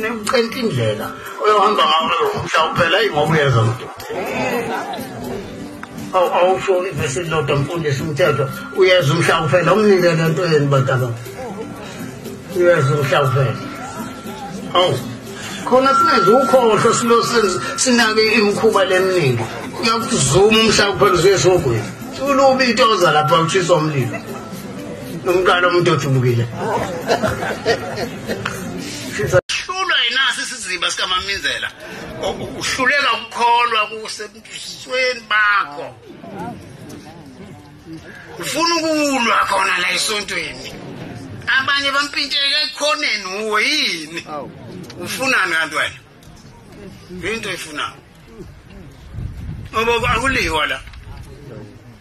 nekucenta indlela. Oyohamba ngayo phela ingoba uyeza mntu. Awusho ivesi lodwa mfundisi umthetho. Uyeza umhlawufela umnike le nto yeni bantaba uyeza umhlawufela hawu khona singenza ukhohlwa silo sinake imikhuba leminingi uyakuzuma umhlawuphela uzuyesogweni ulubi itoza lapha utshisa umlilo. Nomqala umuntu ojubukile. Hlulwa yinasi isiziba sikamaminzela uhluleka ukukholwa kusebusweni bakho. Ufuna ukulwa khona la esontweni? Abanye bampintsheka ekukhoneni uwe yini? Ufunani kanti wena? Into efunayo ngoba akuliwa la.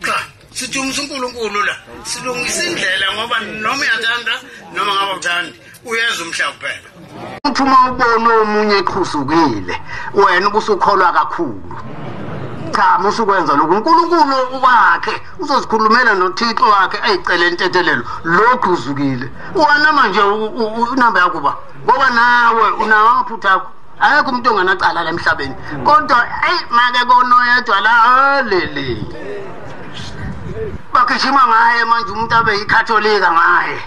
Cha sidumisa uNkulunkulu la. Silungisa indlela ngoba noma uyathanda noma ngabe uthandi uyeza umhlaba kuphela uthi uma ubona omunye eqhuzukile wena ubusukholwa kakhulu. Cha musukwenza lokhu. uNkulunkulu wakhe uzozikhulumela noThixo wakhe ayicele intethelelo lokhu uzukile. Wena manje unamba yakuba? Ngoba nawe unawo amaphutha akho. Akekho umuntu onganacala la emhlabeni. Kodwa eyi make konoyedwa la lele bagijima ngaye manje umuntu abe yikatholika ngaye.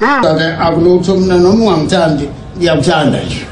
Ah. avnotumna nomwa mtandi ya mtanda icho